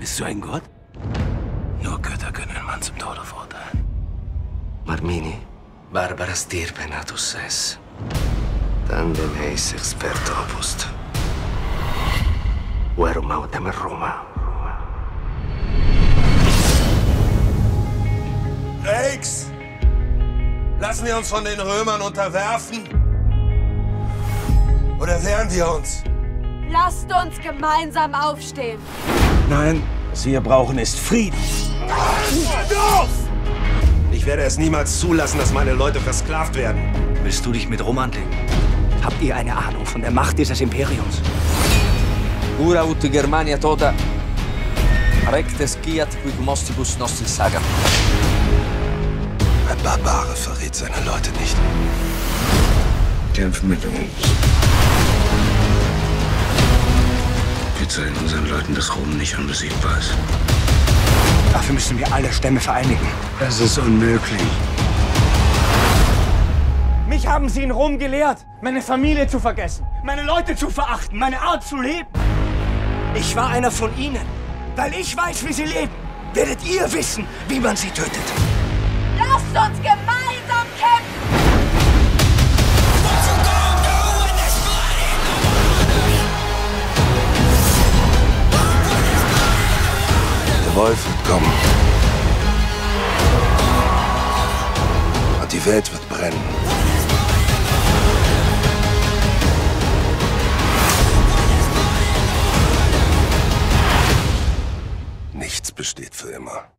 Bist du ein Gott? Nur Götter können einen Mann zum Tode verurteilen. Marmini, Barbara stirpe natus es. Tandem eis experto opust. Verum autem Roma. Rex! Lassen wir uns von den Römern unterwerfen? Oder wehren wir uns? Lasst uns gemeinsam aufstehen. Nein, was wir brauchen ist Frieden. Ich werde es niemals zulassen, dass meine Leute versklavt werden. Willst du dich mit Rom anlegen? Habt ihr eine Ahnung von der Macht dieses Imperiums? Ura ut Germania tota rectes quiat quid mostibus nostris sagam. Ein Barbare verrät seine Leute nicht. Kämpfen mit uns. Dass Rom nicht unbesiegbar ist. Dafür müssen wir alle Stämme vereinigen. Das ist unmöglich. Mich haben sie in Rom gelehrt, meine Familie zu vergessen, meine Leute zu verachten, meine Art zu leben. Ich war einer von ihnen. Weil ich weiß, wie sie leben, werdet ihr wissen, wie man sie tötet. Lasst uns gemeinsam Teufel kommen. Und die Welt wird brennen. Nichts besteht für immer.